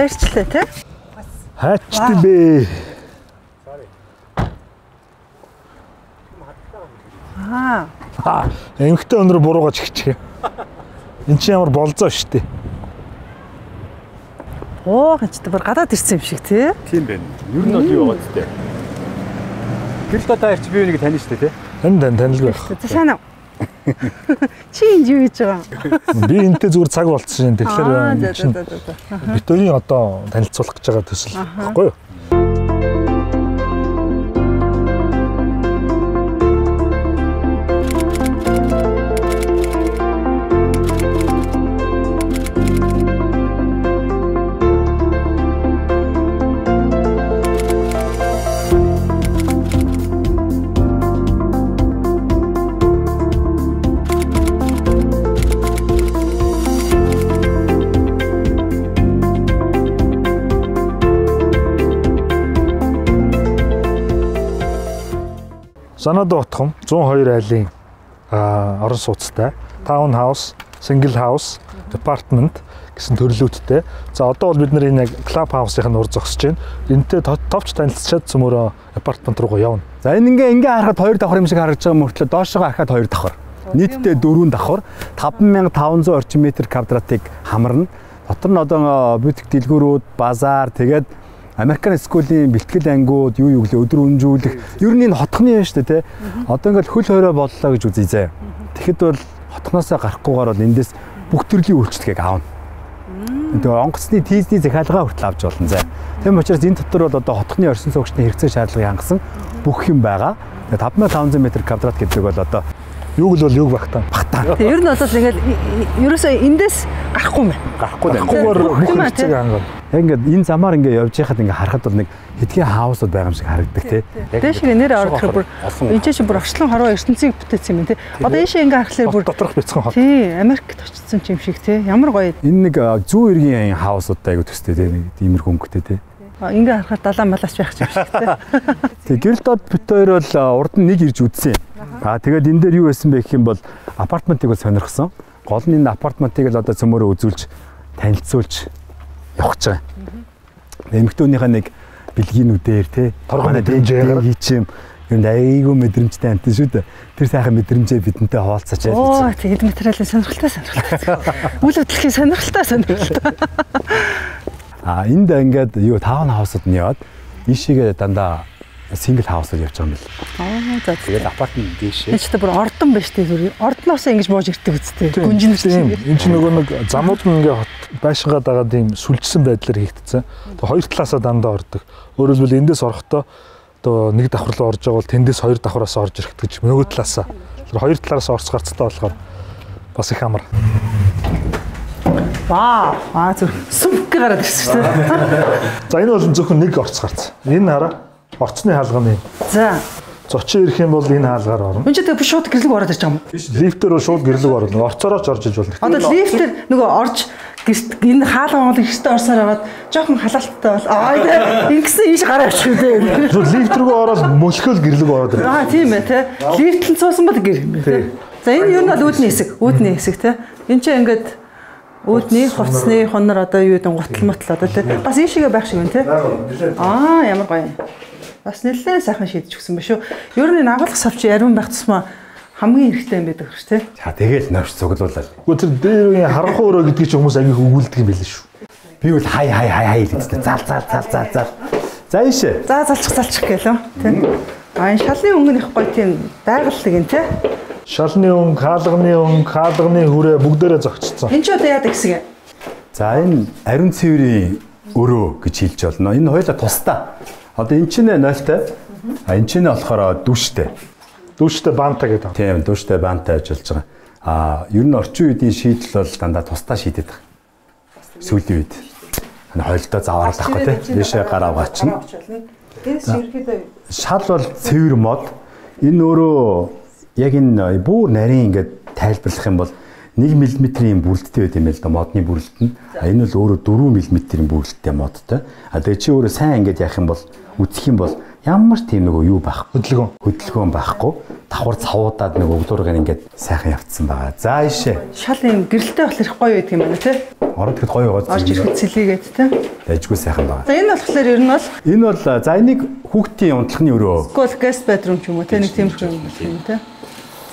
Ирчлээ те. Хайчтай бэ. Аа. Аа, эмхтэй өнөр буруугаж ихчих. Эн чинь ямар болзоо штэ. Оо гэнчтэй бүр гадаад ирсэн юм шиг тий. Тийм байна. Ер нь бол юу байгаа зү? Гэрэл одоо арч би үнийг тань штэ тий. Тань тань танил байх. За сайн уу. Чи энд юу хийж байгаа? Би энтэй зүгээр цаг болцсон юм. Тэгэхээр хоёрын одоо танилцуулах гэж байгаа төсөл баггүй юу? Санаад утгам 102 айлын а, орон сууцтай таун хаус, single house, apartment гэсэн төрлүүдтэй. За одоо бол бид нар энэ яг club house-ийн ур зогсож байна. Энтэй тов- товч танилцчаад цөмөрөө апартмент руугаа явна. За энэ ингээ ингээ харахад хоёр давхар юм шиг харагдаж байгаа мөртлөө доошоо ахаад хоёр давхар. Нийтдээ дөрвөн давхар 5500 орчим метр квадратыг хамарна. Дотор нь одоо бутик дэлгүүрүүд, базар, тэгээд Американ скуулийн бэлтгэл ангиуд юу юу гэлээ өдөр өнжүүлэх. Ер нь энэ хотхны юм шүү дээ, тэ. Одоо ингээл хөл хорой боллоо гэж үзье зэ. Тэгэхэд бол хотхноосоо гарахгүйгээр бол эндээс бүх төрлийн үйлчлэгийг аавна. Тэгээ онгоцны тийзний захиалгаа хүртэл авч болно зэ. Тийм учраас энэ дотор бол одоо хотхны орчин суугчны хэрэгцээ шаардлагыг хангасан бүх юм байгаа. Тэгээ 5500 м квадрат гэдэг бол одоо Юг л бол юг багтаа. багтаа. Ер нь бол ингээл ерөөсөө эндээс гарахгүй юм. гарахгүй байна. Гахгүйгээр Бүх бүх тий. хангана. Яг ингээд энэ замаар ингээд явж байхад ингээд харахад бол нэг хэдхэн хаусууд байгаа юм шиг харагддаг тий. Дээш шиг нэрээ орохоор бүр энэ чинь бүр орчлон хорвоо ертөнцийг бүтээсэн юм тий. Одоо энэ шиг ингээ харахаар бүр доторх бяцхан хот. тий Америкт очсон юм шиг тий. Ямар гоё. Энэ нэг а, зүүн эргийн хаусуудтай айгу төстэй тий. нэг иймэрхүү өнгөтэй тий. А, Ингээ харахаар далаа малаач байх юм шиг тий. Тэг гэрэл дод бит хоёр бол урд нь нэг ирж үдсэн. Аа тэгээд энэ дээр юу байсан бэ гэх юм бол апартментыг бол сонирхсан. Гол нь энэ апартментыг л одоо цөмөрөө үзүүлж танилцуулж явах гэж байгаа. Эмэгтэйнийхээ нэг бэлгийнүүдээр тий Торгон манай мэдрэмжээр. дээд чим юм айгүй мэдрэмжтэй амтэн шүү дээ. Тэр сайхан мэдрэмжээ бидэнтэй хуваалцаач яа Оо гэж. тэгээд материалын сонирхолтой сонирхолтой. Үйл хөдлөлийн сонирхолтой сонирхолтой. Аа энд ингээд юу таун хаусууд нь яваад ийшээгээ дандаа сингл хаусууд явж байгаа юм бэл. Аа за. Тэгээд апартмент дээшээ. Энэ ч бүр ордон биш тий зүр. Ордноос ингэж бууж ирдэг үстэй. Тийм Гүнжинэрч. тийм. Энд чинь нөгөө нэг замууд нь ингээ хот байшингаа дагаад ийм сүлжсэн байдлаар хийгдсэн. Тэгээ хоёр талаасаа дандаа ордог. Өөрөөр хэлбэл эндээс орохдоо одоо нэг давхар руу орж байгаа бол тэндээс хоёр давхараас орж ирэх гэж нөгөө талаасаа. Тэр хоёр талаас орц гарцтай болохоор бас их амар. Вау. Аа зүр. Сүмг гараад ирсэн шүү дээ. За энэ бол зөвхөн нэг орц гарц. Энэ хараа орцны хаалганы За. зочин ирэх юм бол энэ хаалгаар орно. Энд ч тэгээ шууд гэрлэг ороод ирж байгаа юм. Лифтээр бол шууд гэрлэг орно. Орцороо ч орж иж болно. Одоо лифтээр нөгөө орж гэрт энэ хаалга монгол гэртээ орсоор аваад жоохон халаалттай бол аа ингэсэн ийш гараа авчих үү. Шууд лифт рүү ороод мөлхөөл гэрлэг ороод ирнэ. Аа тийм ээ те. Лифтэн цуусан бол гэр юм те. За энэ юу нь бол үүдний хэсэг. Үүдний хэсэг те. Энд чинь ингээд үүдний хувцсны хонор одоо юу гэдэг гутал мотл одоо те. Бас энэ шигээ байх шиг юм те. Аа ямар гоё юм. Бас нэлээд сайхан шийдэж өгсөн ба шүү. Ер нь агуулгах савч ариун байх тусмаа хамгийн хэрэгтэй юм байдаг шүү те. За тэгэл навч цуглуулаад. Гэхдээ тэр дээр үеийн харанхуй өрөө гэдгийг ч хүмүүс аяг өгүүлдэг юм байл шүү. Би бол хай хай хай хай гэдэг. Зал зал зал зал зал. За ийшээ. За залчих залчих гэлөө. Тэ. А энэ шалны өнгөнийх гоё тийм байгаллаг юм те. Шалны өнгө, хаалганы өнгө, хаалганы хүрээ бүгдээрээ зогцсон. Энд ч одоо яадаг юм. За энэ ариун цэврийн өрөө гэж хэлж болно. Энэ хоёулаа тусдаа. Одоо энэ чинь 0-тай. А энэ чинь болохоор дүштэй. Дүүштэй банта гэдэг. Тийм дүштэй бантай ажиллаж байгаа. А ер нь орчин үеийн шийдэл бол дандаа тусдаа шийдэд байгаа. Сүүлийн үед. Энэ хоёулаа заваарах байхгүй тийм. Дэшээ гараа угаачна. Дээс ерөөдөө Шал бол цэвэр мод. Энэ өөрөө яг энэ бүр нарийн ингээд тайлбарлах юм бол 1 мм-ийн бүрэлдэхтэй байт юм байл да модны бүрэлдэт нь. А энэ бол өөрөө 4 мм-ийн бүрэлдэхтэй модтой. А тэгээ чи өөрөө сайн ингээд яах юм бол үсэх юм бол ямар ч тийм нөгөө юу байхгүй. Хөдөлгөөн. Хөдөлгөөн байхгүй. Давхар цавуудаад нэг өглөөргөр ингээд сайхан явцсан байгаа. За ишээ. Шал юм гэрэлтэй болох их гоё байдаг юм байна тий. Ороод ирэхэд гоё байгаа. Орж ирэхэд цэлийгээд тий. Дэжгүй сайхан байгаа. За энэ болохоор ер нь бол Энэ бол за энийг хүүхдийн унтлахны өрөө. School guest bedroom ч юм уу тий нэг тиймэрхүү юм болох юм тий.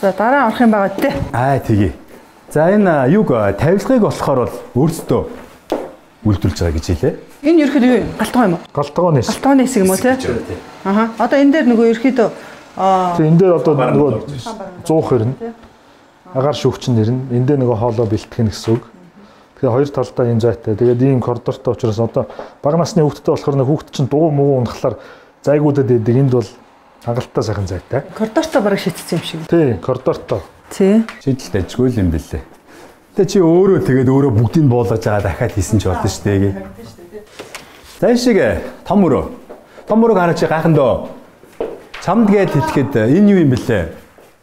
За дараа орох юм байгаа тий. Аа тэгье. За энэ юг тавилгыг болохоор бол өөрсдөө үйлдвэрлэж байгаа гэж хэлээ. Энэ ерөөд юу юм? Галтгоо юм уу? Галтгооны хэсэг. Галтгооны хэсэг юм уу тий? Аха. Одоо энэ дээр нөгөө ерөөдөө аа энэ дээр одоо нөгөө 100 хэрнэ. Агаар шүүгчин нэрнэ. Энд дээр нөгөө хоолоо бэлтгэх гэсэн үг. Тэгээ хоёр талдаа энэ зайтай. Тэгээд ийм коридортой учраас одоо бага насны хүүхдтэй болохоор нэг хүүхд чинь дуу муу унахлаар зайгуудад идэг. Энд бол хангалттай сайхан зайтай. коридортой бараг шийдсэн юм шиг. Тий, коридортой. Тий. Шийдэл дэжгүй л юм бэлээ. Тэгээ чи өөрөө тэгээд өөрөө бүгдийг буулгаж байгаа дахиад хийсэн ч болно шүү дээ. За шиг том өрөө. Том өрөөг хараач гайхандаа. Чамд гээд хэлэхэд энэ юу юм бэлээ?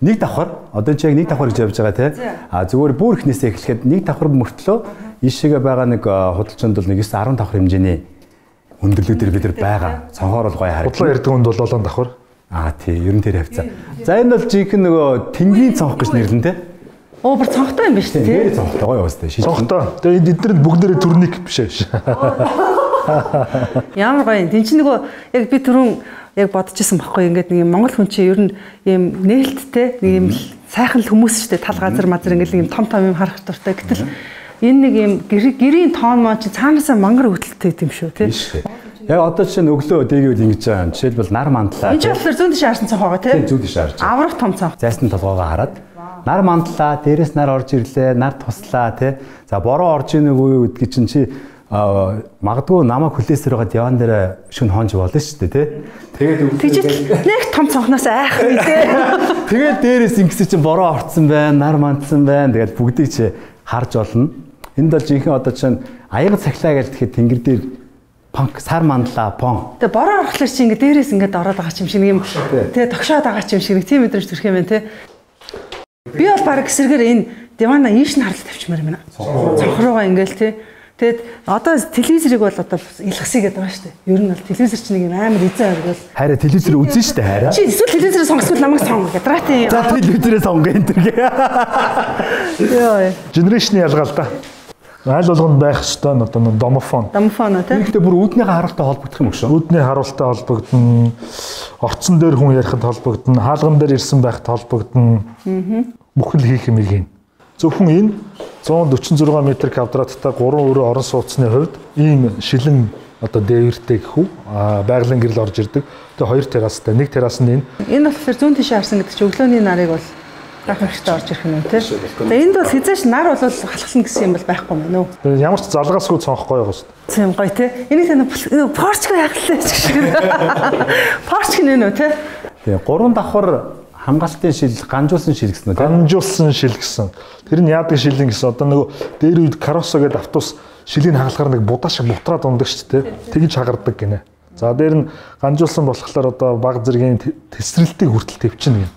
Нэг давхар. Одоо чи яг нэг давхар гэж явж байгаа те. А зүгээр бүр ихнээсээ эхлэхэд нэг давхар мөртлөө ишээгээ байгаа нэг худалчинд бол нэг 9 10 давхар хэмжээний өндөрлөг дээр бид нар байгаа. Цонхоор бол гоё харагдана. Худлаа ярддаг хүнд бол олон давхар. Аа тий, ер нь тэр хавцаа. За энэ бол жинхэнэ нөгөө тэнгийн цонх гэж нэрлэн те. Оо бүр цонхтой юм биш тий? Тэр цонхтой гоё уустай шийдэл. Цонхтой. Тэгээ эднэрд бүгдээрээ төрник биш ээ. Ямар гоё юм. Тин чи нөгөө яг би түрүүн яг бодож исэн баггүй ингээд нэг юм монгол хүн чинь ер нь юм нээлттэй нэг юм сайхан л хүмүүс шүү дээ тал газар мазар ингээд нэг юм том том юм харах дуртай. Гэтэл энэ нэг юм гэр- гэрийн тоон моо чи цаанаасаа мангар хөдөлттэй юм шүү тий. Үү. Яг одоо жишээ нь өглөө дээгүүл ингэж байгаа. Жишээлбэл нар мандлаа. Энд чинь болохоор зүүн тийш харсан цонхоогоо тий. Тийм, зүүн тийш харж байгаа. Аврах том цонх. Зайсны толгоогоо хараад нар мандлаа, дээрэс нар орж ирлээ, нар туслаа тий. За бороо орж ийн үгүй юу гэдгийг чинь чи магадгүй намайг хүлээсээр байгаа диван дээр шүн хонж болно шүү дээ тий. Тэгээд Тэгж нэг том цонхноос айхгүй тий. Тэгээд дээрээс ингэсэн чинь бороо орцсон байна, нар мандсан байна. Тэгээд бүгдийг чи харж олно. Энд бол жинхэнэ одоо чинь аяга цахилаа гэж тэгэхэд тэнгэр дээр панк сар мандлаа пон Тэгээ бороо орохлоор чи ингээд дээрээс ингээд ороод байгаа юм шиг нэг юм тэгээ тогшоод байгаа юм шиг нэг тийм өдрөж төрх юм байна тий. Би бол баг эсэргээр энэ дивана ийш нь харлаа тавьчмаар юм байна. Цонх руугаа ингээл тий. Тэгэд одоо телевизорыг бол одоо илгасъя гэдэг байгаа шүү дээ. Ер нь бол телевизор чинь нэг юм амар эзэн оргол. хараа телевизээр үзэн штэ хараа. Чи эсвэл телевизорыг сонгохгүй намайг сонго гэдэг. Дратын. За телевизээрээ сонгоо энэ төргээ. Йоо. Генерашны ялгаа л да. Аль болгонд байх нь одоо нэг домофон. Домфоно тий. Гэхдээ бүр үүднийхээ харуултаа холбогдох юм шүү. Үүдний харуултаа холбогдно. Орцсон дээр хүн ярихад холбогдно. Хаалган дээр ирсэн байхад холбогдно. Бүхэл хийх юм ийн. Зөвхөн энэ 146 м квадраттай 3 өрөө орон сууцны хувьд ийм шилэн одоо дээвэртэй гэх үү а байгалийн гэрэл орж ирдэг. Тэгээ хоёр террастай. Нэг террас нь энэ. Энэ болохоор зүүн тийш харсан гэдэг чинь өглөөний нарыг бол графикчтай орж ирэх юм тий. За энд бол хизээш нар бол халахлна гэсэн юм бол байхгүй мэн үү? Тэгээ ямар ч залгаасгүй цонхгүй байгаа шүү дээ. Тийм гоё тий. Энийг тань порчко яглаа ч шиг. Порчк нэ нөө тий. Тэгээ гурван давхар хамгаалтын шил ганжуулсан шил гэсэн үү? Ганжуулсан шил гэсэн. Тэр нь яадаг шилэн гэсэн. Одоо нөгөө дээр үед каросо гэдэг автобус шилийн хагалгаар нэг будаа шиг бутраад ундаг шүү дээ. Тэгж хагардаг гинэ. За дээр нь ганжуулсан болохоор одоо баг зэргийн тесрэлтийг хүртэл төвчнө гин.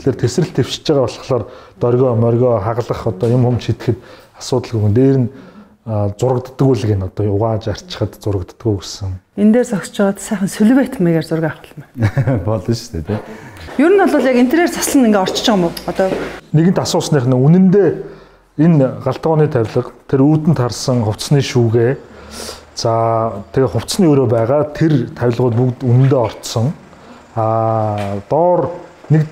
Тэгэхээр тесрэлт төвчж байгаа болохоор доргоо моргоо хагалах одоо юм юм шидэхэд асуудалгүй. Дээр нь зурагддаг үл гин одоо угааж арчхад зурагддаггүй гэсэн. Энэ дээр зогсож байгаад сайхан сүлбэт мэгээр зураг авах юм байна. Болно шүү дээ тий. Ер нь бол яг интерьер заслан ингээ орчиж байгаа юм уу? Одоо Нэгэнт асуусных нь үнэндээ энэ галтгооны тавилга тэр үүдэнд харсан хувцсны шүүгээ за тэгээ хувцсны өрөө байгаа тэр тавилгууд бүгд үнэндээ орцсон а доор нэг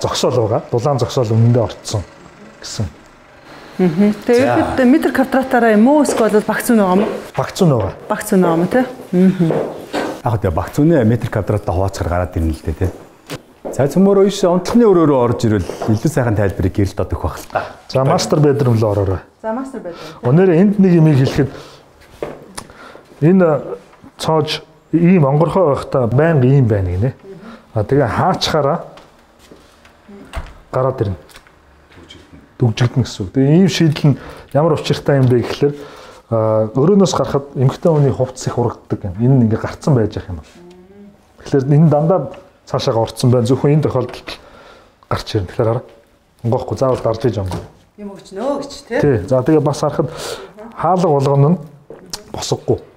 зогсоол байгаа дулаан зогсоол үнэндээ орцсон гэсэн тэгээ ихэд метр квадратаараа юм уу эсвэл багц үн байгаа юм уу? багц нь байгаа Багц үн байгаа юм тий. Яг тэгээ багц үнэ метр квадраттай хуваацгаар гараад ирнэ л дээ тий. За цөмөрөө иш онцлогны өрөөрөө орж ирвэл илүү сайхан тайлбарыг гэрэлд одох байх л та. за мастер бедрум л ороорой За мастер bedroom. өнөөдөр энд нэг юм хэлэхэд энэ цоож ийм онгорхой байхдаа байнга ийм байна гинэ. А тэгээ хаачхаараа гараад ирнэ. Дүгжигдэн гэсэн үг. Тэгээ ийм шийдэл нь ямар учиртай юм бэ гэхэлэр а, өрөөнөөс гарахад эмэгтэй хүний хувцс их урагддаг юм. Энэ нь ингээ гарцсан байж ах юм бол. Тэгэхээр энэ дандаа цаашаа орцсон байна. Зөвхөн энэ тохиолдолд гарч ирнэ. Тэгэхээр хараа. Онгоохгүй заавал дарж иж ам. Юм өгч нөө гэж тий. Тий. За тэгээ бас харахад хаалга болгоно нь босгохгүй.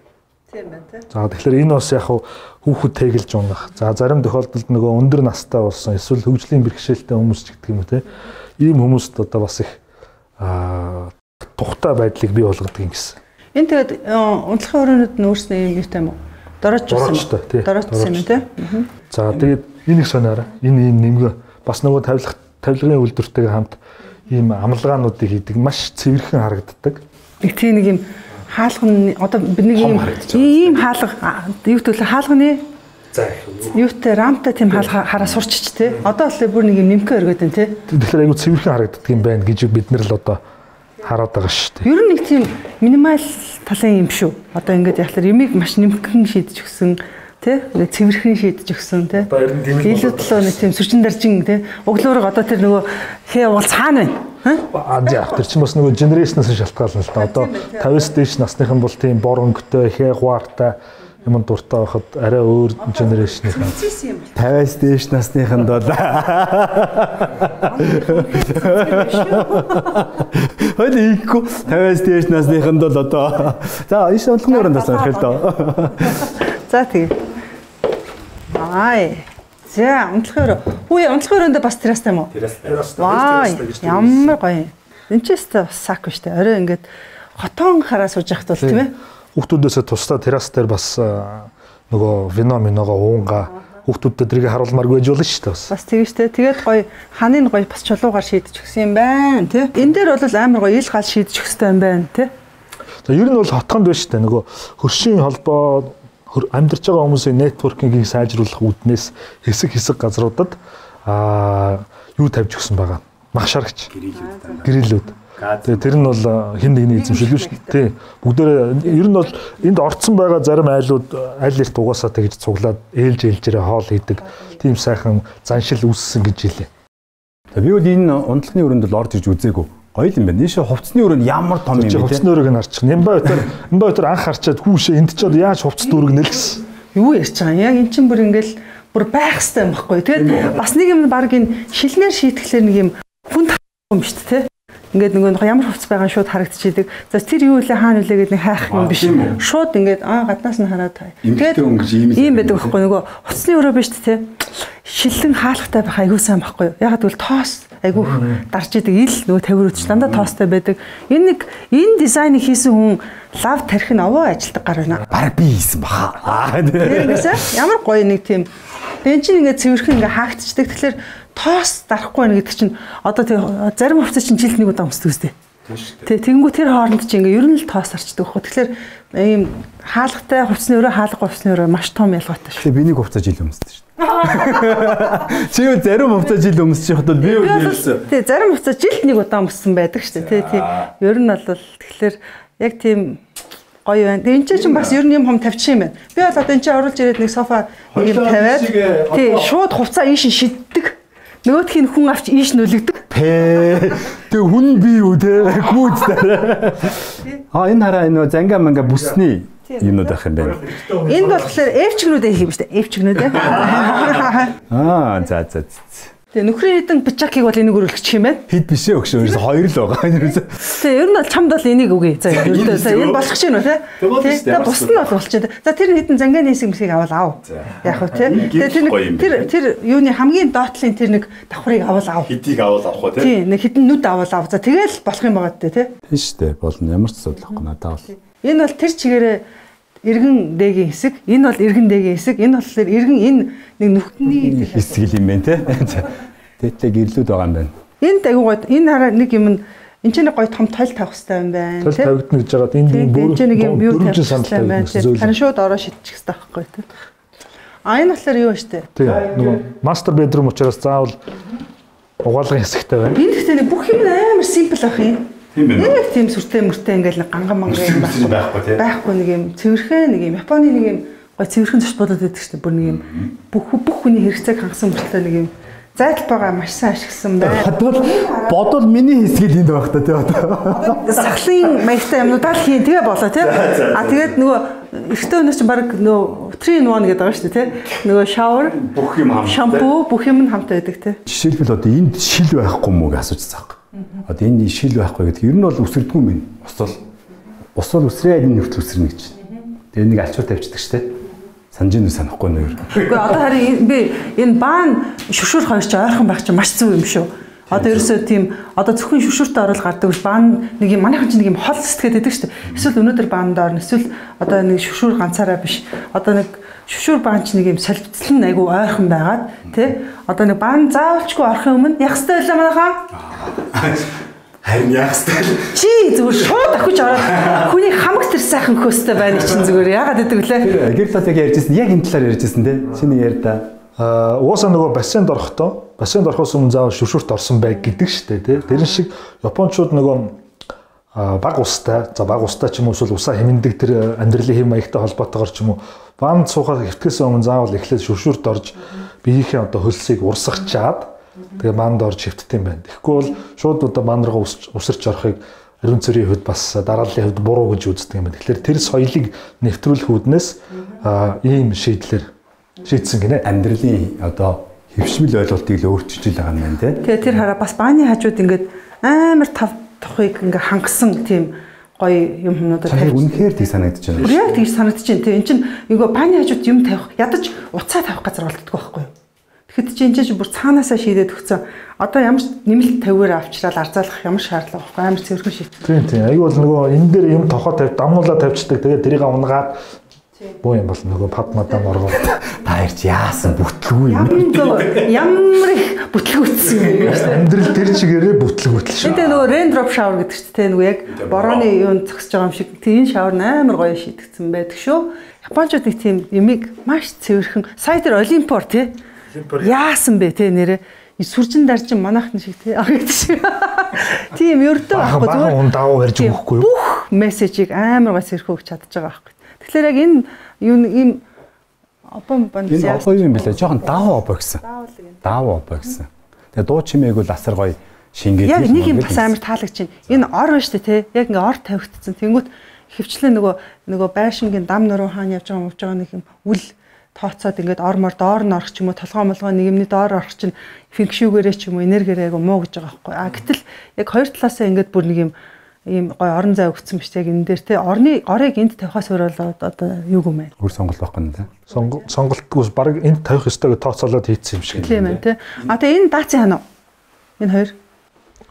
Тийм байна тий. За тэгэхээр энэ бас яг хүүхэд тэгэлж унах. За зарим тохиолдолд нөгөө өндөр настай болсон эсвэл хөгжлийн бэрхшээлтэй хүмүүс ч гэдэг юм уу те. Ийм хүмүүст одоо бас их аа тухтай байдлыг бий болгодог юм гэсэн. Энэ тэгээд э, унтлахын өрөөнүүд нь өөрснөө юм юутай юм уу? Дорож Дорожтой, тий. Дорожсон юм тий. За тэгээд энийг сониараа. Энэ энэ нэмгөө бас нөгөө тавилах тавилгын үйлдвэртэйгээ хамт ийм амлагаануудыг хийдэг маш цэвэрхэн харагддаг. Нэг тийм нэг юм хаалганы одоо бид нэг Том юм харагдаж ийм хаалга юу төлөө хаалганы юутай рамтай тийм хаалга хараа сурчиж тий. Одоо л бүр нэг юм нэмхэ өргөд байна тий. Тэгэхээр айгүй цэвэрхэн харагддаг юм байна гэж бид нар л одоо хараад байгаа шүү дээ. Ер нь нэг тийм минимал талын юм шүү. Одоо ингээд яг л ямиг маш нэмгэн шийдэж өгсөн тий. Ингээд цэвэрхэн шийдэж өгсөн тий. Одоо ер нь тийм л Илүү төлөө нэг тийм сүрчин даржин тий. Өглөөрөг одоо тэр нөгөө хээ уул цаана байна. Аа яах тэр чинь бас нөгөө генерашнаас шалтгаална л да. Одоо 50-с дээш насныхан бол тийм бор өнгөтэй, хээ хуаартай юм дуртай байхад арай өөр генерашны. 50-аас дээш насныханд бол Хойл ийхгүй 50-аас дээш насныханд бол одоо за энэ онцлогны өрөөнд бас орох л доо. За тэгээ. Ай. За унтлахын өрөө. Хүү унтлахын өрөөндөө бас террастай юм уу? Ваа. Ямар гоё. Энд ч өстой бас сак штэ. Орой ингээд хотон хараа сууж яхад бол тийм ээ. Хүүхдүүдээсээ тусдаа террас дээр бас нөгөө вино миногоо уунга хүүхдүүдэд тэрийг харуулмааргүй байж болно шүү дээ бас. Бас тэгэж штэ. Тэгээд гоё ханыг гоё бас чулуугаар шийдэж өгсөн юм байна тий. Энэ дээр бол амар гоё ил гал шийдэж өгсөн юм байна тий. За ер нь бол хотхонд байна шүү дээ. Нөгөө хөршийн холбоо амьдарч байгаа хүмүүсийн нэтворкингийг сайжруулах үүднээс хэсэг хэсэг газруудад аа юу тавьж өгсөн байгаа. Магшаргч. Гэрэлүүд. Тэгээ тэр нь бол а, хэн нэгний эзэмшил шүү дээ. Тий. Бүгдээрээ ер нь бол энд орцсон байгаа зарим айлууд аль эрт угаасаа тэгж цуглаад ээлж ээлжээрээ хоол хийдэг. Тийм сайхан заншил үүссэн гэж хэлээ. За би бол энэ унтлагын өрөөнд л орж иж үзээгүй. Гоё юм байна. Нийшээ хувцсны өрөөнд ямар том юм бэ хувцсны өрөөг нь харчих. Нямбай өтөр нямбай өтөр анх харчаад хүүшээ энд ч одоо яаж хувцсны өрөөг нэл гэсэн. Юу ярьж байгаа юм? Яг эн чинь бүр ингээл бүр байх хэрэгтэй юм баггүй. Тэгээд бас нэг юм баг энэ шилнээр шийтгэлээр нэг юм хүн юм шүү дээ. Ингээд нөгөө нэг ямар хувцас байгаа шууд харагдчихийдэг. За тэр юу вэ хаана вэ гэдэг нэг хайх юм биш. Шууд ингээд аа гаднаас нь хараад хүн гэж ийм байдаг байхгүй нөгөө хувцсны өрөө биш тий. Шиллэн хаалгатай байх айгүй сайн байхгүй. Ягаад гэвэл тоос айгүй дарж идэг ил нөгөө тавиурч дандаа тоостой байдаг. Энэ нэг энэ дизайныг хийсэн хүн лав тарих нь овоо ажилдаг гар байна. Бараг би хийсэн баха. Аа Тэрнээсээ ямар гоё нэг тийм Тэн чинь ингээд цэвэрхэн ингээд хаагдчихдаг. Тэгэхээр тоос дарахгүй байна гэдэг чинь одоо тэг зарим хувцас чинь жилд нэг удаа өмсдөг үстэй. Тэг тэгэнгүү тэр хооронд чинь ингээд ер нь л тоос арчдаг хөө. Тэгэхээр ийм хаалгатай хувцсны өрөө хаалга хувцсны өрөө маш том ялгаатай шүү. Тэгээ би нэг хувцас жил өмссөн шүү. Чи юу зарим хувцас жил өмсчих хот би юу хэлсэн. тий зарим хувцас жилд нэг удаа өмссөн байдаг шүү. Тий тий. Ер нь бол тэгэхээр яг тийм гоё байна. Тэгээ энэ чинь бас ер нь юм хом тавьчих юм байна. Би бол одоо энэ чинь оруулж ирээд нэг софа нэг юм тавиад тий шууд хувцаа ийш шиддэг. Нөгөөх нь хүн авч ийш нөлөгдөг. Тэ. Тэг хүн би юу те. Гүйд дараа. Аа энэ хараа энэ занга манга бүсний юмнууд байх юм байна. Энд болохоор эвчгнүүд их юм шүү дээ. Эвчгнүүд ээ. Аа за за. за. Тэгээ нөхрийн хэдэн бичакийг бол энийг өргөлчих юм байна. Хэд биш ээ өгшөө. Ерөөсө хоёр л байгаа. Ерөөсө. Тэгээ ер нь бол чамд бол энийг үгүй. За ердөө за энэ болох чинь үү те. Тэгээ бус нь бол болчиход. За тэр хэдэн занганы хэсэг мэсгийг авал ав. Яг уу те. Тэгээ тэр тэр тэр юуны хамгийн доотлын тэр нэг давхрыг авал ав. Хэдийг авал авах уу Тий нэг хэдэн нүд авал ав. За тэгэл болох юм байгаа те. Тийм шүү дээ. Болно. Ямар ч асуудал байхгүй надад бол. Энэ бол тэр чигээрээ эргэн дээгийн хэсэг, энэ бол эргэн дээгийн хэсэг, энэ болохоор эргэн энэ нэг нүхтний Хэсэг юм байна те. Тэтлэг ирлүүд байгаа юм байна. Энд аягүй гоё. Энэ хараа нэг юм энэ ч нэг гоё том тойл тавих хэрэгтэй юм байна. Тол тавигдана гэж байгаад энд нэг юм тавих юм байна. тавигдсан зүйл. Харин шууд ороо шидчих хэрэгтэй байхгүй тийм. А энэ болохоор юу штэ? Тийм. Нөгөө мастер бедрум учраас заавал угаалгын хэсэгтэй байна. Энэ гэхдээ нэг бүх юм амар симпл байх юм. Тийм байна. Нэг тийм сүртэй мөртэй ингээл нэг ганган манган юм Бүсгүй байхгүй тий. Байхгүй нэг юм цэвэрхэн нэг юм Японы нэг юм гой цэвэрхэн зочд бодоод байдаг штэ. Бүр нэг юм бүх бүх хүний хэрэгцээг хангасан мөртлөө нэг юм зайлт байгаа маш сайн ашигласан байна. Бодвол бодвол миний хэсгэл энд байх та тий одоо. сахлын маягтай юмнуудаа л хийн тэгээ болоо тий. А тэгээд нөгөө эртөө өнөөс чинь баг нөгөө 3 in 1 гэдэг байгаа шүү дээ тий. Нөгөө shower, Бүх юм хам. шампу бүх юм нь хамт байдаг тий. Жишээлбэл одоо энд шил байхгүй мүү гэж асууж байгаа. Одоо энэ шил байхгүй гэдэг ер нь бол үсэрдгүй юм байна. Ус бол ус бол үсрээ энэ нөхцөл үсэрнэ гэж. Тэгээ нэг альчуур тавьчихдаг штэ. Санаж юу санахгүй нөр. Үгүй одоо харин би энэ баан шүшүр хоёр ч ойрхон байх чинь маш зүг юм шүү. Одоо ерөөсөө тийм одоо зөвхөн шүшүртэ орол гардаг биш баан нэг юм манайхан чинь нэг юм хол сэтгэхэд байдаг шүү дээ. Эсвэл өнөөдөр баанд орно. Эсвэл одоо нэг шүшүр ганцаараа биш. Одоо нэг шүшүр баан ч нэг юм солилцол нь айгүй ойрхон байгаад тий. Одоо нэг баан заавалчгүй орохын өмнө яг хэвээр байлаа манайхаа. Харин яах вэ? Чи зүгээр шууд ахиж ороод хүний хамаг тэр сайхан хөөстэй байна чинь зүгээр яагаад гэдэг лээ. Гэр дотог ярьжсэн яг энэ талаар ярьжсэн те. Чиний ярь да. Аа уусаа нөгөө бассейнд орохдоо бассейнд орохоос өмнө заавал шүшүрт орсон байг гэдэг штэ тий. Тэрэн шиг японочууд нөгөө баг устай за баг устай ч юм уу эсвэл усаа хэмндэг тэр амьдралын хэм маягтай холбоотойгоор ч юм уу баанд суухаар хэвтгэсэн өмнө заавал эхлээд шүшүрт орж биеийнхээ одоо хөлсийг урсгачаад тэгээ баанд орж юм байна. Тэгэхгүй бол шууд одоо руу усарч орохыг ариун цэрийн хувьд бас дарааллын хувьд буруу гэж үздэг юм байна. Тэгэхээр тэр соёлыг нэвтрүүлэх үүднээс ийм шийдлэр шийдсэн гинэ. Амьдралын одоо хөвшмөл ойлголтыг л өөрчилж байгаа юм байна те. Тэгээ тэр хараа бас бааны хажууд ингээд амар тав тухыг ингээ хангасан тийм гоё юм юмнуудаар тавьж. Үнэхээр тийг санагдаж байна. Яг тийж санагдаж байна. Тэгээ эн чинь нөгөө бааны хажууд юм тавих ядаж уцаа тавих газар болдгоо байхгүй юу? Тэгэхэд чи энэ чинь бүр цаанаасаа шийдээд өгсөн. Одоо ямар нэмэлт тавиар авчраад арзаалах ямар шаардлага байхгүй амар цэвэрхэн шийд. Тийм тийм. Аюу бол нөгөө энэ дээр юм тохоо тавь дамнуулаа тавьчихдаг. Тэгээ тэрийг унгаад Буу юм бол нөгөө пад мадам оргоо. Та ирж яасан бүтлгүй юм. Ямар их бүтлгүүцсэн юм. Амьдрал тэр чигээрээ бүтлгүүтэл шүү. Тэгээ нөгөө rain drop shower гэдэг чинь те нөгөө яг борооны юунд зогсож байгаа юм шиг тийм шавар амар гоё шийдэгдсэн байдаг шүү. Японочууд нэг тийм ямиг маш цэвэрхэн. Сая тэр олимпор те. Яасан бэ те нэрээ сүржин дарчин манайхны шиг тий шиг. Тийм ердөө байхгүй зүгээр. Бага давуу барьж өгөхгүй юу? Бүх мессежийг амар гоо сэрхүү өгч чадчих байгаа байхгүй. Тэгэхээр яг энэ юу ийм обон банд энэ обо юм бэлээ жоохон даваа обо гэсэн. Даваа обо гэсэн. Тэгээ дуу чимээг бол асар гоё шингээд яг нэг юм бас амар таалагч байна. Энэ ор шүү дээ тий. Яг ингээ ор тавигдсан. Тэнгүүт хөвчлээ нөгөө нөгөө байшингийн дам нуруу хаана явж байгаа мөвж байгаа нэг юм үл тооцоод ингээд ормор доор нь орох ч юм уу толгоо молгоо нэг юмний доор орох чинь фэнкшүүгээрээ ч юм уу энергиэрээ айгу муу гэж байгаа байхгүй. А гэтэл яг хоёр талаасаа ингээд бүр нэг юм ийм гой орон зай өгсөн биш яг энэ дээр те орны орыг энд тавихаас өөр бол одоо юу юм бэ? Өөр сонголт байхгүй нэ. Сонголтгүй баг энд тавих ёстой гэж тооцоолоод хийцсэн юм шиг. Тийм ээ те. А тэгээ энэ даацын ханаа. Энэ хоёр.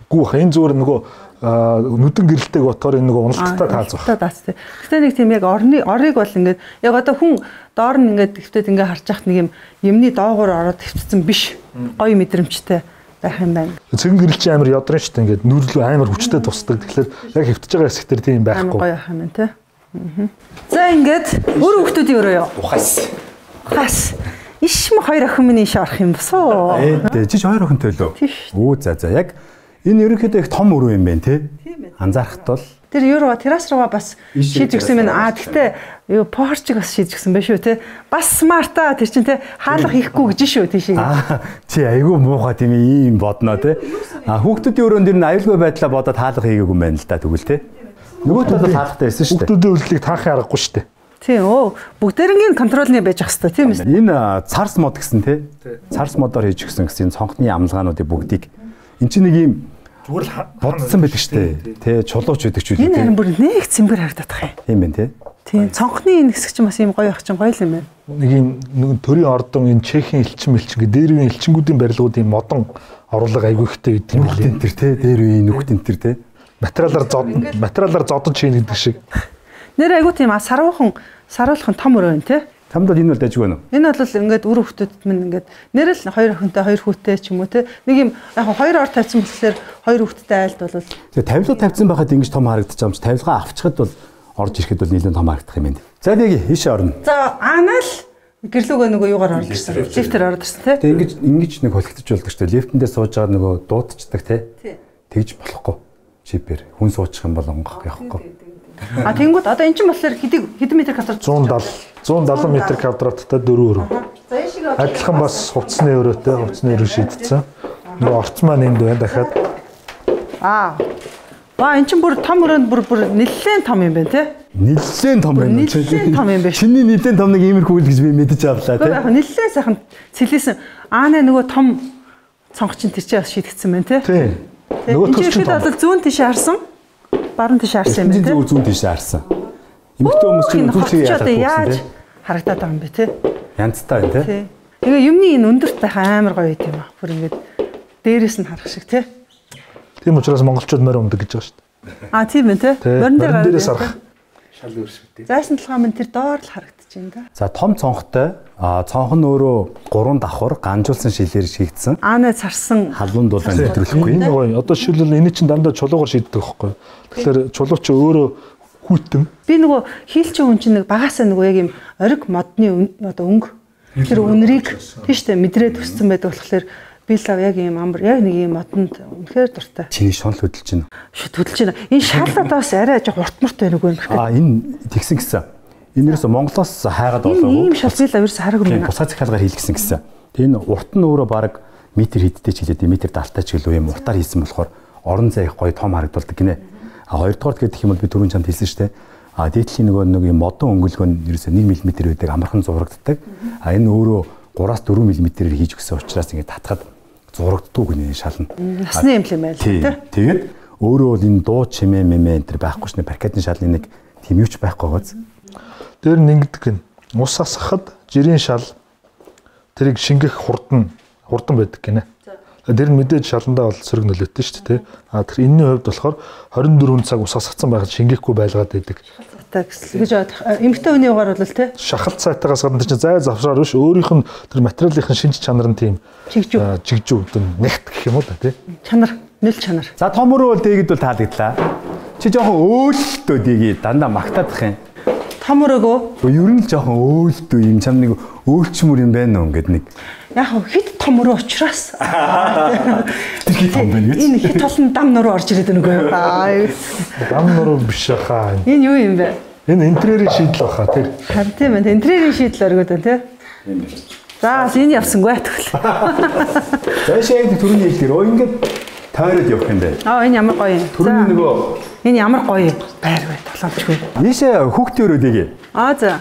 Гүү ха энэ зүгээр нөгөө нүдэн гэрэлтэйг ботоор энэ нөгөө уналттай тааз баг. Уналттай таац те. Гэтэ нэг тийм яг орны орыг бол ингээд яг одоо хүн доор нь ингээд хэвтээд ингээд харж яхад нэг юм юмны доогоор ороод хэвтсэн биш. Гоё мэдрэмжтэй байх юм байна. Цэгэн гэрэл чи амар ядрын шүү дээ. Ингээд нүрэл амар хүчтэй тусдаг. Тэгэхээр яг хэвтэж байгаа хэсэг төр тийм байхгүй. Гоё юм байна те. За ингээд өөр хүмүүсийн өрөө юу? Ухаас. Ухаас. Иш м хоёр охин минь иш орох юм босоо. Ээ жиж хоёр охинтой лөө. Өө за за яг энэ ерөнхийдөө их том өрөө юм байна те. Анзаарахад бол Тэр евро террас руугаа бас шийдвэрсэн мэн аа гэхдээ юу порчиг бас шийдвэрсэн байх шүү те. Бас смарта тэр чин те хаалга хийхгүй гэж шүү тийш. Аа чи айгүй муухай тийм ийм бодноо те. А хүүхдүүдийн өрөөнд дэр нь аюулгүй байдлаа бодоод хаалга хийгээгүй юм байна л да тэгвэл те. Нөгөө талд хаалгатай байсан шүү дээ. Хүүхдүүдийн үйлчлэгийг таахын аргагүй шүү дээ. Тийм өө бүгдээрнгийн контролны байж ах хэвээр тийм ээ. Энэ царс мод гэсэн те. Царс модоор хийж гисэн гэсэн цонхны амлгаануудыг бүгдийг эн чинь нэг ийм Зүгээр л бодсон байдаг шүү дээ. Тэ чулууч байдаг ч үү. Энэ харин бүр нэг цэмбэр харагдах юм. Тийм байна тий. Тийм цонхны энэ хэсэг чинь бас ийм гоё ах чинь гоё юм байна. Нэг юм нэг төрийн ордон энэ Чехийн элчин мэлчин гэ дээр үеийн элчингүүдийн барилгуудын модон оруулага айгүй ихтэй гэдэг юм билээ. Тэр тий дээр үеийн нүхт энэ тэр тий. Материалаар зод материалаар зодож хийн гэдэг шиг. Нэр айгүй тийм а саруухан саруулхан том өрөө юм тий. Тамд бол энэ бол байна уу? Энэ бол ингээд үр хөвгтөд минь ингээд нэрэл хоёр охинтой хоёр хүүтэй ч юм уу те. Нэг юм яг хоёр ор тавьсан болохоор хоёр хүүтэй айлд бол Тэгээ тавилга тавьсан байхад ингэж том харагдаж байгаа юм чи тавилгаа авчихад бол орж ирэхэд бол нэлээд том харагдах юм байна. За нэг хийшээ орно. За анаал гэрлүүгээ нөгөө юугаар орж ирсэн. Лифтээр орж ирсэн те. Тэгээ ингэж ингэж нэг холигдож болдог шүү дээ. Лифтэндээ сууж байгаа нөгөө дуудчихдаг те. Тэгж болохгүй. Чипээр хүн суучих юм бол онгох явахгүй. А тэнгууд одоо эн чинь болохоор хэдий хэдэн метр квадрат 170 170 м квадраттай дөрөв өрөө. Адилхан бас хувцсны өрөөтэй хувцсны өрөө шийдсэн. Нөгөө орц маань энд байна дахиад. Аа. Ба эн чинь бүр том өрөөнд бүр бүр нэлээд том юм байна те. Нэлээд том байна. Нэлээд том юм байна. Чиний нэлээд том нэг иймэрхүү үйл гэж би мэдэж авлаа те. Яг нэлээд сайхан цэлээсэн. Аа нэ нөгөө том цонх чинь тэр чинь бас шийдэгдсэн байна те. Тий. Нөгөө төсчд бол зүүн тийш харсан. Баруун тийш харсан юм байна те. Зүүн зүүн тийш харсан. Эмэгтэй хүмүүс чинь яаж яаж яаж харагдаад байгаа юм бэ те? янзтай байна те. Тий. Тэгээ юмны энэ өндөрт байх амар гоё юм аа. Бүр ингээд дээрээс нь харах шиг те. Тийм учраас монголчууд морь өмдөг гэж байгаа шүү дээ. А тийм те. Тий. Морин дээр дээрээс гараад арах. Шал өөрсөлтэй. Зайсан толгой минь тэр доор л харагдчихээн да. За том цонхтой а цонх нь өөрөө гурван давхар ганжуулсан шилээр шигдсэн. Аанаа царсан Халуун дулаан нэвтрүүлэхгүй. Энэ гоё. Одоо шилбэл энэ чинь дандаа чулуугаар шийддэг байхгүй. Тэгэхээр чулуу чи өөрөө хүйтэн. Би нөгөө хийлчин хүн чинь нэг багасаа нөгөө яг юм ориг модны одоо өнгө тэр үнрийг тийш үү мэдрээд өссөн байдаг болохоор би л яг юм амар яг нэг юм модонд үнэхээр дуртай. Чиний шунал хөдөлж байна. Шүт хөдөлж байна. Энэ шаалладаас арай жоо урт мурт байна үгүй юм. А энэ тэгсэн гэсэн. Энэ ерөөсө Монголоос хайгаад болоогүй. ийм шал би л ерөөс хараг юм. Тусгай захиалгаар хийлгэсэн гэсэн. Энэ урт нь өөрөө баг метр хэдтэй ч хэлээд метр далтаа ч гэлөө юм уртаар хийсэн болохоор орон зай их гоё том харагдулдаг гинэ. А хоёрдугаар гэх юм бол би түрүүн чамд хэлсэн шүү дээ. А дээдлийн нөгөө нэг юм модон өнгөлгөө нь ерөөсө 1 мм байдаг амархан зурагддаг. А энэ өөрөө 3-аас 4 мм-ээр хийж өгсөн учраас ингээд татхад зурагддаг гинэ шална. Насны юм л юм байл Тий. тэ. Тэгээд өөрөө бол энэ дуу чимээ мэмэ энэ төр байхгүй шнэ паркетны шалны нэг тийм юуч байхгүй гоц. Тэр нь ингэдэг гин. Ус асахад жирийн шал тэрийг шингэх хурдан хурдан байдаг гинэ. Тэр нь мэдээж шаландаа бол сөрөг нөлөөтэй шүү дээ. А тэр энэний хувьд болохоор 24 цаг ус асгацсан байхад шингээхгүй байлгаад байдаг. Та гэж эмгтэй хүний угаар бол тэ Шахалт сайтаагаас гадна чинь зай завшраар биш өөрийнх нь тэр материалын шинж чанар нь тийм чигжүү а, жигжүү үдэн нэгт гэх юм уу да тий. чанар нөл чанар. За том өрөө бол дээгэд бол таалагдлаа. Чи жоохон өөлтөө дийгээ дандаа магтаадах юм. Том өрөөгөө Ер нь л жоохон өөлтөө юм чам нэг өөлчмөр юм байна уу ингээд нэг яг хит том өрөө учраас тэр хит том байна гэж. энэ хит толн дам нуруу орж ирээд байна үгүй юу? Аа, Дам нуруу биш хаа. Энэ юу юм бэ? Энэ интерьерийн шийдэл баха тий. Харин тийм ээ. Интерьерийн шийдэл өргөд байна тий. За бас энэ явсангүй тэгвэл. Зайшаа яг түрүүний хэлдгэр оо ингээд тойроод явах юм байна. Аа энэ ямар гоё юм. Түрүүний нөгөө Энэ ямар гоё байр бай толомчгүй. ийшээ хүүхдээ өрөө дийгээ. Аа за.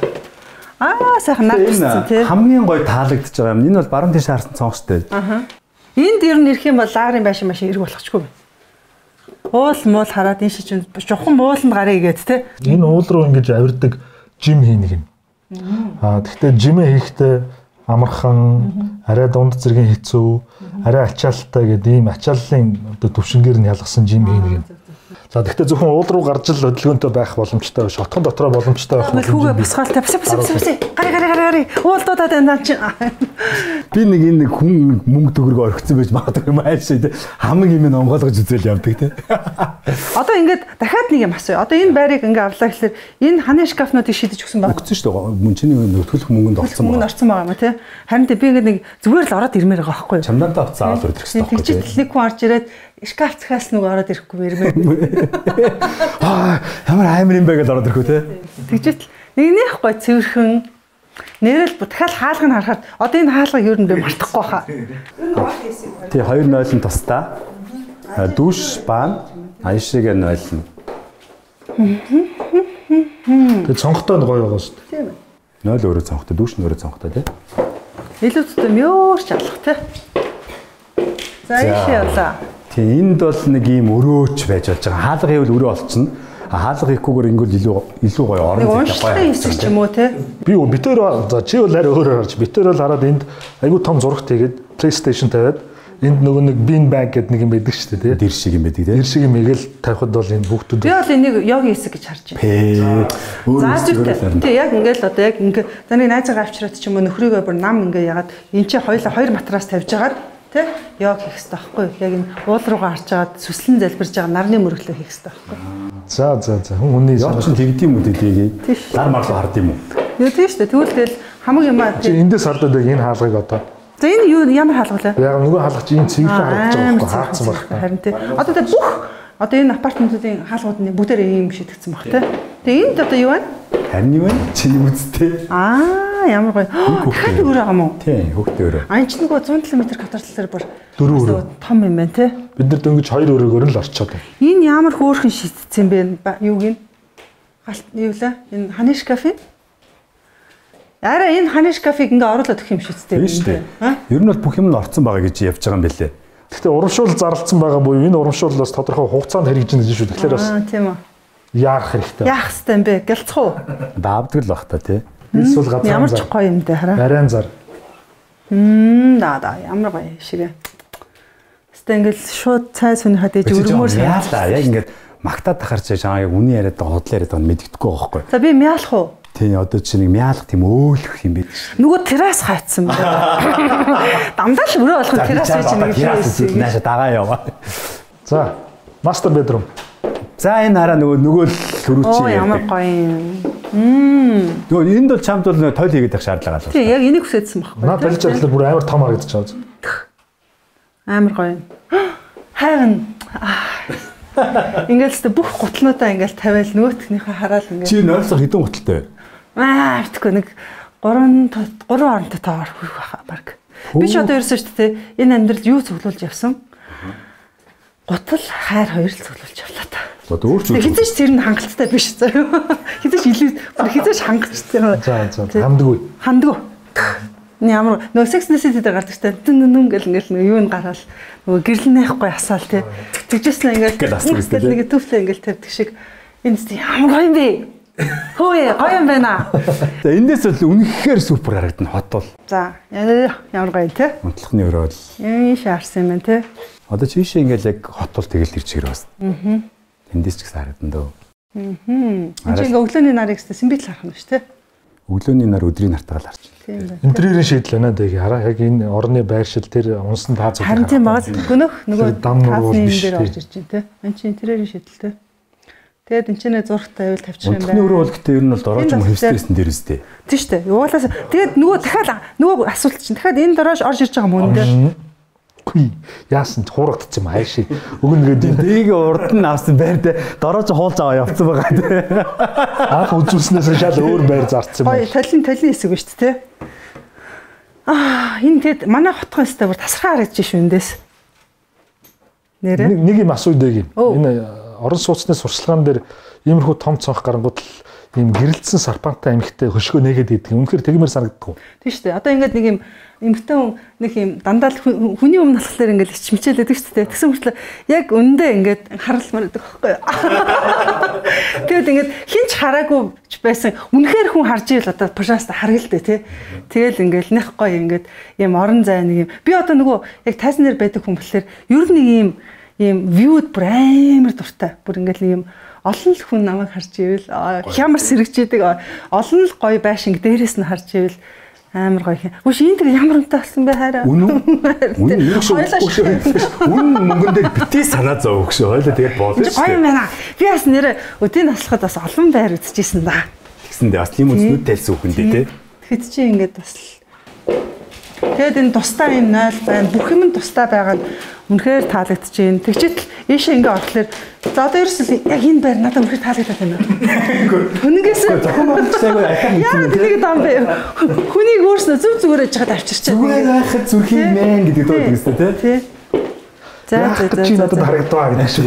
Аа сайхан нагдсан тий. Хамгийн гой таалагдж байгаа юм. Энэ бол баруун тийш харсан цонх штэ. Аха. Энд ер нь ирэх юм бол лагрын байшин машин эрг болохчгүй. Уул муул хараад энэ шиг чинь жухан мууланд гарыг игээд те. Энэ уул руу ингэж авирдаг жим хийнэг юм. Аа тэгвэл жимээ хийхдээ амархан, арай дунд зэргийн хэцүү, арай ачаалттай гэдэг ийм ачааллын одоо төвшингээр нь ялгсан жим хийнэг юм. За тэгвэл зөвхөн уул руу гарч л хөдөлгөөнтэй байх боломжтой, шотхон дотроо боломжтой байх Нэг хүүгээ боломжтой. босгаалтай бис бис бис бис. Гари гари гари гари. Уулдуудаад энэ чинь. Би нэг энэ хүн мөнгө төгрөг орхисон байж магадгүй юм аашаа те. Хамаг юм ин онгойлгож үзэл явдаг те. Одоо ингээд дахиад нэг юм асууя. Одоо энэ байрыг ингээ авлаа гэхэлэр энэ ханы шкафнуудыг шидэж өгсөн баг. Өгсөн шүү дээ. Мөн чиний нөтгөлөх мөнгөнд Мөнгө байна. орсон байгаа юм тий. Харин би ингээд нэг зүгээр л ороод ирмээр байгаа байхгүй юу? Чамдантай авцсан аал өрөх хэрэгтэй байхгүй Тэгж те. нэг хүн орж ирээд шкаф цахаас нэг ороод ирэхгүй ирмээр. Аа ямар амар юм бэ гэж ороод ирэхүү те. Тэгжэт нэгнийх гой цэвэрхэн нэрэл дахиад хаалгыг харахад одоо энэ хаалгыг ер нь би мартахгүй хаа. Тий 2.0 тусдаа а, дүүш баан аяшиг нойлно. Тэгээ цонхтой нь гоё байгаа шүү дээ. Тийм ээ. Нойл өөрөө цонхтой, дүүш нь өөрөө цонхтой тий. Илүү төтө мёорч алах тий. За ийш явлаа. Тий энд бол нэг ийм өрөөч байж болж байгаа. Хаалга хийвэл өрөө олцно. А хаалга хийхгүйгээр ингүүл илүү илүү гоё орон Нэг зайтай хэсэг ч юм уу тий. Би битээр за чи бол арай өөрөөр харж битээр бол хараад энд айгүй том зурагт хийгээд PlayStation тавиад энд нөгөө нэг bean bag гэдэг нэг юм байдаг шүү дээ тий. дэр шиг юм байдаг тий. Тэр шиг юм гээл тавихад бол энэ хүүхдүүд Би бол энийг йоги хэсэг гэж харж байна. Пээ. За зүгтээ. Тий яг ингээл одоо яг ингээ за нэг найзаагаа авчираад ч юм уу нөхрийгөө бүр нам ингээ ягаад эн чи хоёлаа хоёр матрас тавьж агаад тий йог хийх хэрэгтэй байхгүй? Яг энэ уул руугаа харж агаад сүслэн залбирж байгаа нарны мөрөглөө хийх хэрэгтэй байхгүй? За за за хүн хүний Яа ч тэгдэм үү. Тийш. Дар марлуу хард юм уу? Юу тийм шүү дээ. Тэгвэл хамаг юм аа чи тий. эндээс хардаад яг энэ хаалгыг одоо За энэ юу ямар хаалга вэ? яг нөгөө хаалга чи энэ цэвэрлэн харагдаж байгаа байхгүй хаацсан байх та. Харин тий. Одоо тэ бүх одоо энэ апартментуудын хаалгууд нь бүгдээр ийм шидэгдсэн баг тий. Тэгээ энд одоо юу байна? Харин юу вэ? Чиний үсттэй. Аа ямар гоё. Дахиад өөр байгаа мó. Тий, хөөхтэй өрөө. А энэ ч нөгөө 100 км квадратаар бүр Дөрөв өрөө. том юм байна тий. Бид нар дөнгөж хоёр өрөөгөр нь л орчоод байна. Энэ ямар хөөрхөн шийдсэн бэ? Юуг нь? Галт юу лээ? Энэ ханы шкафын? Араа энэ ханы шкафыг ингээ оруулаад өгөх юм шийдтэй. Тийм шүү дээ. Ер нь бол бүх юм нь орцсон байгаа гэж явж байгаа юм бэлээ. Гэхдээ урамшуул зарлцсан байгаа буюу энэ урамшууллаас тодорхой хугацаанд хэрэгжинэ гэж шүү. Тэгэхээр бас Аа тийм үү. яарах хэрэгтэй. Яах хэвтэй юм бэ? Гэлцэх уу? Даавдаг л бах та тий. Эсвэл газар Ямар ч гоё юм бэ хараа. барайн зар. Мм да да ямар гоё шиг. Хэвээ ингээл шууд цай сүнийхээ дэж өргөмөр та яг ингээд магтаад тахаар чи чамайг үний яриад байгаа хотлоо яриад байгаа мэддэхгүй байгаа байхгүй. За би мяалах уу? Тий одоо чи нэг мяалах тийм өөлөх юм бэ. Нөгөө террас хайцсан байна. Дандаа л өрөө болгох террас байж нэг юм нааша дагаа яваа. За, мастер бедрум. За энэ хараа нөгөө нөгөө л Оо төрүүчи ямар ярьдаг. гоё юм. Мм. Нөгөө энд бол чамд бол нөгөө тойл хийгээд байх шаардлага Тий, л. яг энийг хүсэжсэн байхгүй. Наад балж ажиллах бүр амар том харагдаж байгаа. Амар гоё юм. Хайгна. Ингээл ч бүх гутлнуудаа ингээл тавиал нөгөөтгнийхээ хараал ингээл Чи нойрсоо хідэн гуталтай вэ? Аа битгүй нэг 3 3 оронтой тоогоор хүрэх байхаа баг. Би ч одоо ерөөсөө шүү дээ энэ амьдрал юу цуглуулж явсан? Гутал хайр хоёр л цуглуулж явлаа та. Одоо өөр Тэг хизээч тэр нь хангалттай биш заяа. Хизээч илүү хизээч хангалттай. За, за, хамдгүй. Хандгүй. Ни ямар нөгөө секс нэсэд дээр гардаг та тэн нүн гэл ингээл юу н гараал нөгөө гэрэл нэхгүй асаал тий. Тэгжсэн ингээл нэг төвлөө ингээл тавьдаг шиг энэ зү ямар гоё юм бэ? Хөөе гоё юм байна. За эндээс бол үнэхээр супер харагдана хот бол. За ямар гоё тий. Унтлахны өрөө бол. Ийм шаарсан юм байна тий. Одоо чи ийшээ ингээл яг хот бол тэгэл ирж ирээ бас. Аа. Эндээс ч гэсэн харагдана дөө. Энд чинь ингээ өглөөний нарыг гэсэн симбит л харах юм шүү тий. Өглөөний нар өдрийн нартаа л харж. Тийм байна. Интерьерийн шийдэл байна даа хараа. Яг энэ орны байршил тэр унсан таа зүг. Харин тийм байгаа гөнөх нөгөө дам нуур биш дээр тий. орж ирж байна тий. Энд чинь интерьерийн шийдэлтэй. Тэгээд энэ чинь зургт тавил тавьчих юм Унтлахны өрөө бол гэтээ ер нь бол дорож Энэ юм хөвстэйсэн дээр үстэй. Тийм шүү дээ. Явуулаас тэгээд нөгөө дахиад нөгөө асуулт чинь дахиад энэ дорож орж ирж байгаа мөн дээ. Хүй. Яасан ч хуурагдчих юм хайши. Өгнөгээд Дээг урд нь авсан байр дээр дорож хуулж аваа явцсан байгаа тий. анх үзүүлснээс шал өөр байр зарцсан юм. Гоё талын талын хэсэг ба шүү дээ. Аа энэ тэгэд манай хотхон өстэй бүр тасархаа харагдаж шүү эндээс. Нэрэ. Нэг нэг юм асуудаг юм. Энэ орон сууцны сурчлагаан дээр иймэрхүү том цонх гарангууд л ийм гэрэлтсэн сарпантай эмхтэй хөшгөө нээгээд идэг. Үнэхээр тэгмээр санагддаг. Тийм шүү дээ. Одоо ингээд нэг юм эмгтэн хүн нэг юм дандаа л хүн- хүний өмнө болохоор ингээд ичмчээлэдэг шүү дээ. Тэгсэн мөртлөө яг өндөө ингээд харалмаар байдаг юу? Тэгэд ингээд хинч хараагүй байсан. Үнэхээр хүн харж ийл одоо пожаста харгалдэ тий. Тэгэл ингээд нэх гоё ингээд юм орон зай нэг юм. Би одоо нөгөө яг тайзан дээр байдаг хүн болохоор ер нь нэг юм ийм вьюд бүр амар дуртай. Бүр ингээд юм олон л хүн намайг харж ивэл хямар сэрэгчээдэг олон л гоё байшинг дээрээс нь харж ивэл амар гоё хин. Үгүй энэ тэр ямар үнэтэй болсон бэ хараа. Үн үү? Үн юу шүү. Хоёлаа шүү. Үн мөнгөн дээр битээ санаа зовох шүү. Хойлоо тэгээд болно Гоё шүү. юм байна. Би бас нэрэ өдийн наслахад бас олон байр үзчихсэн да. Тэгсэндээ бас тийм үснүүд тайлсан үхэндээ тий. Тэгэхэд чи ингээд бас л Тэгэд энэ тусдаа юм 0 байна. Бүх юм нь тусдаа байгаа нь үнэхээр таалагдчихээн. Тэгчээл ийшээ ингээ орлоор за одоо ерөөсөө яг энэ байр надад үнэхээр таалагдаад байна. Хийсэн юм. тийг дам бэ? Хүнийг өөрснөө зүг зүгээр яж хаад авчирчаа. Зүгээр байхад зүрхийн мэн гэдэг дөө гэсэн тий. За за за. чи надад за. харагдгаа гэдэг шиг.